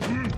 うん